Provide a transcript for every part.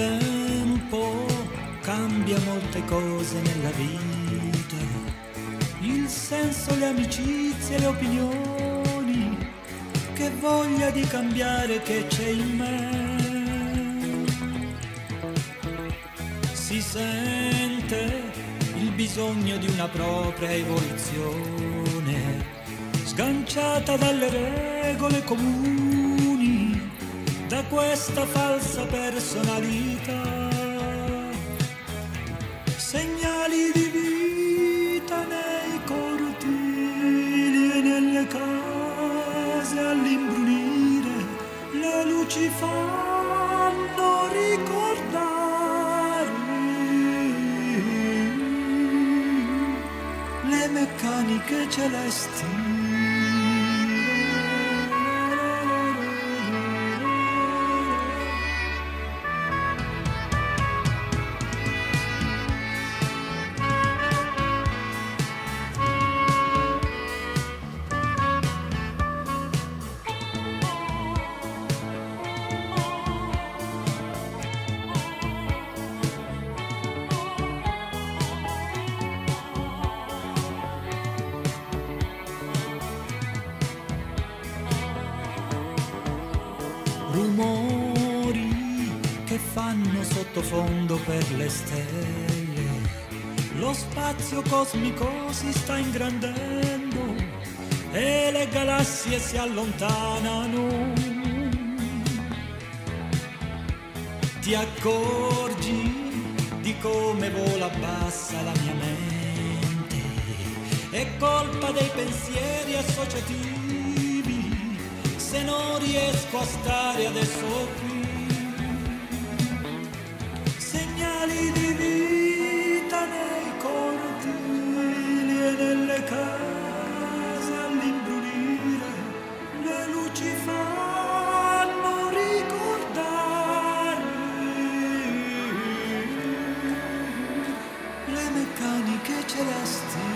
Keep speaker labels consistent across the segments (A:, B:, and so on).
A: Tempo cambia molte cose nella vita, il senso, le amicizie, le opinioni, che voglia di cambiare che c'è in me. Si sente il bisogno di una propria evoluzione, sganciata dalle regole comuni, da questa falsa personalità. Segnali di vita nei cortili e nelle case all'imbrunire, le luci fanno ricordare le meccaniche celesti. Fanno sottofondo per le stelle. Lo spazio cosmico si sta ingrandendo e le galassie si allontanano. Ti accorgi di come vola bassa la mia mente. È colpa dei pensieri associativi se non riesco a stare adesso qui. Segnali di vita nei cortili e nelle case all'imbrunire, le luci fanno ricordare le meccaniche celesti.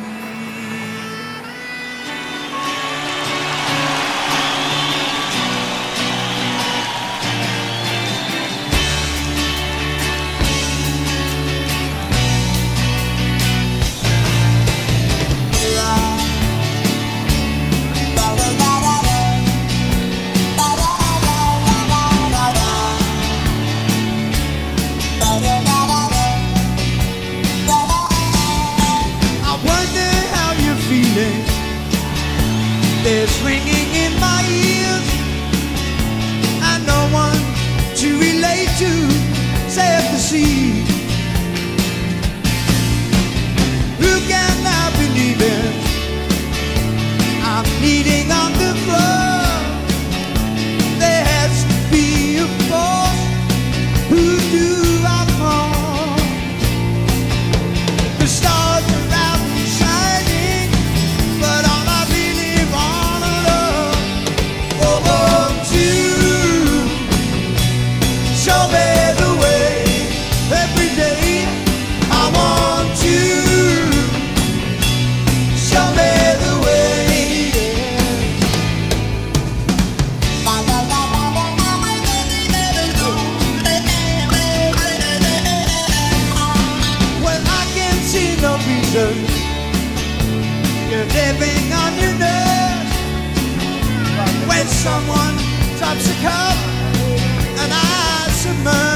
B: Sea. Who can I believe in? I'm kneading on the floor. There has to be a force. Who do I call? The stars are out and shining, but all I really wanna know, oh, oh won't you show me reason, you're living on your nerves. When someone drops a cup and I submerge,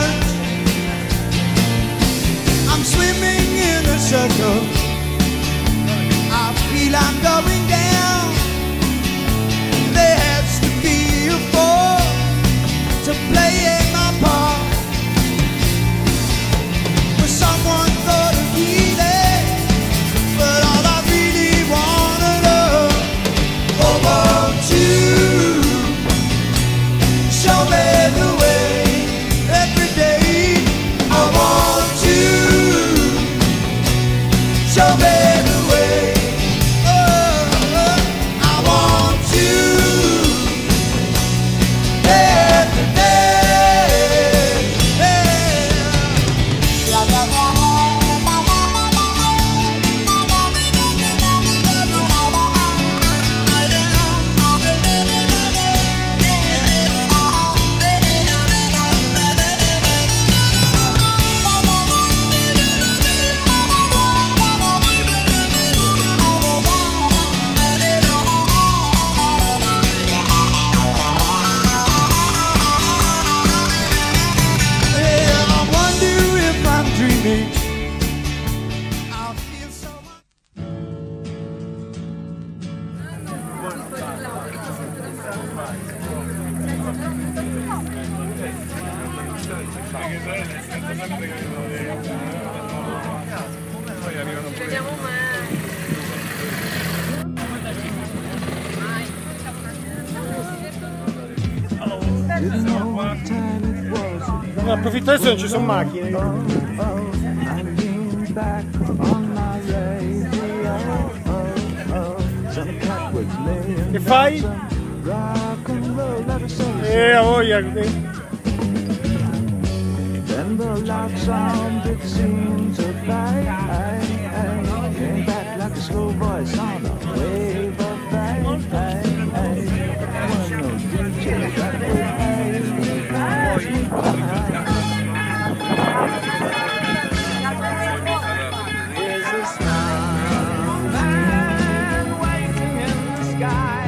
C: Vediamo.
B: Ne approfitto adesso non ci sono macchine. Che fai?
D: say.
B: Eh, a voglia.
D: Then the loud sound it seemed to fade Came back like a slow voice on a wave of fame When There's a snowman waiting in the sky.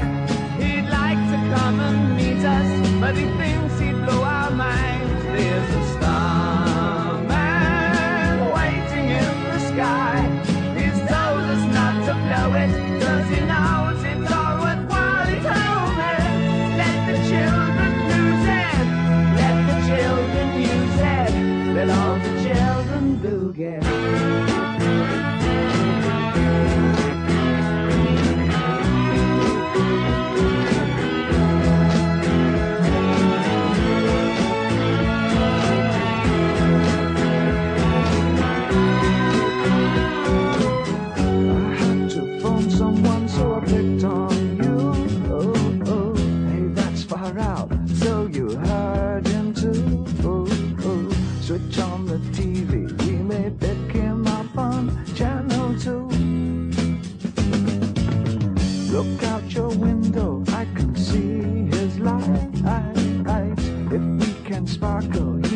D: He'd like to come and meet us But he thinks he'd Dirty now, it's in can sparkle